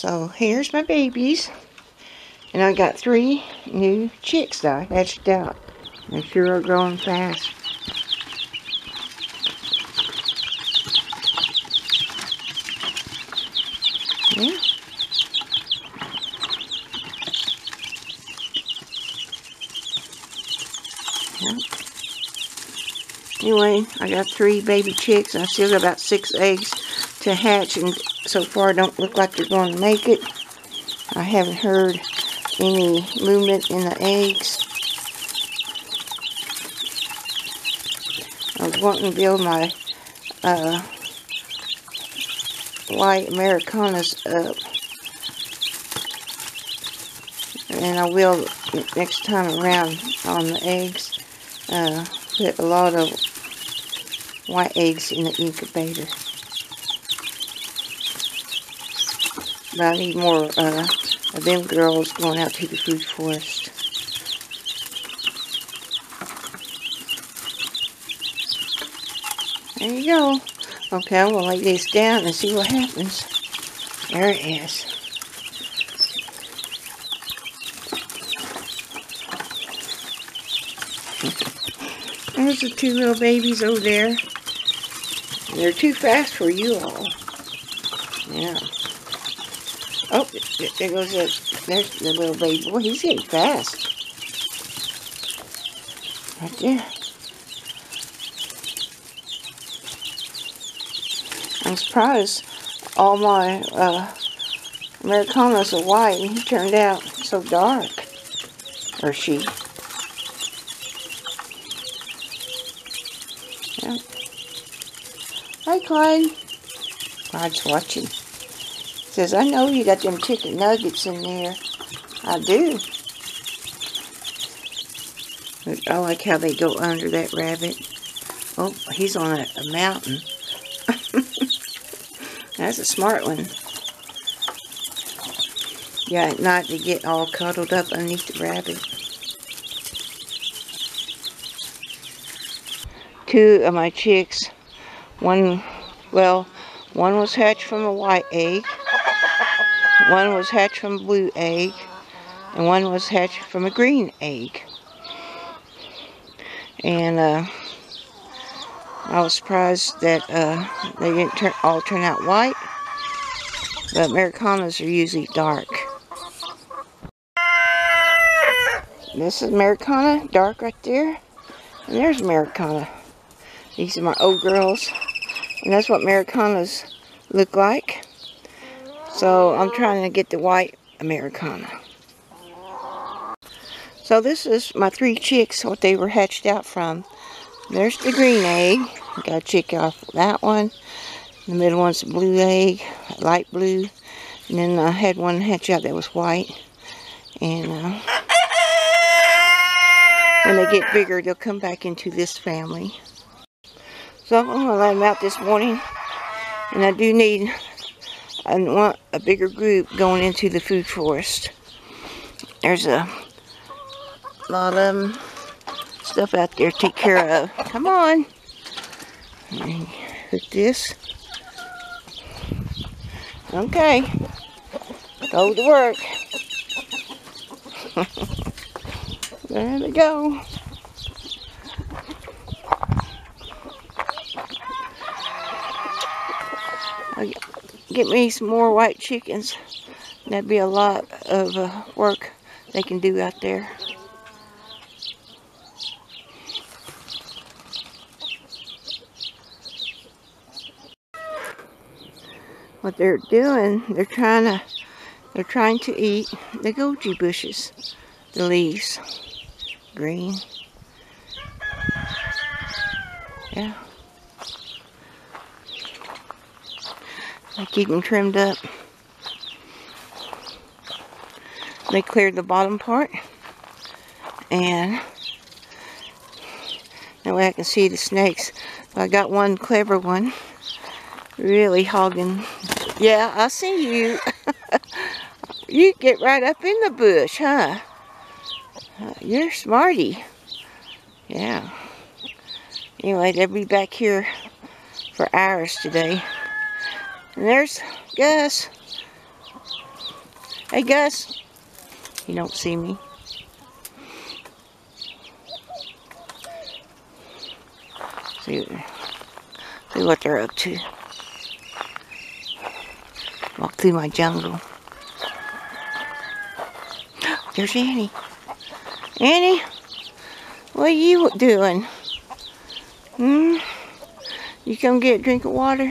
So here's my babies. And I got three new chicks that I hatched out. They sure are growing fast. Yeah. Anyway, I got three baby chicks. I still got about six eggs to hatch, and so far don't look like they're going to make it. I haven't heard any movement in the eggs. I was wanting to build my uh, white Americanas up. And I will next time around on the eggs. Uh, put a lot of white eggs in the incubator. But I need more uh, of them girls going out to the food forest. There you go. Okay, I'm going to lay this down and see what happens. There it is. There's the two little babies over there. They're too fast for you all. Yeah. Oh, there goes the, there's the little baby boy. He's getting fast. Right there. I'm surprised all my uh, Americanas are white and he turned out so dark. Or she. Yeah. Hi, Clyde. Clyde's watching. Says, I know you got them chicken nuggets in there. I do. I like how they go under that rabbit. Oh, he's on a, a mountain. That's a smart one. Yeah, not to get all cuddled up underneath the rabbit. Two of my chicks, one, well, one was hatched from a white egg, one was hatched from a blue egg, and one was hatched from a green egg. And, uh, I was surprised that uh, they didn't turn, all turn out white. But Americanas are usually dark. This is Americana, dark right there. And there's Americana. These are my old girls. And that's what Americanas look like. So I'm trying to get the white Americana. So this is my three chicks, what they were hatched out from. There's the green egg. I Got a chick off that one. The middle one's a blue egg, light blue. And then I had one hatch out that was white. And uh, when they get bigger, they'll come back into this family. So I'm going to let them out this morning. And I do need I want a bigger group going into the food forest. There's a lot of stuff out there to take care of. Come on. Hook this. Okay. Go to work. there they go. Get me some more white chickens. That'd be a lot of uh, work they can do out there. what they're doing, they're trying to they're trying to eat the goji bushes, the leaves. Green. Yeah. I keep them trimmed up. They cleared the bottom part. And that way I can see the snakes. I got one clever one really hogging. Yeah, I see you. you get right up in the bush, huh? Uh, you're smarty. Yeah. Anyway, they'll be back here for hours today. And there's Gus. Hey, Gus. You don't see me. See, see what they're up to. Walk through my jungle. There's Annie. Annie, what are you doing? Hmm? You come get a drink of water?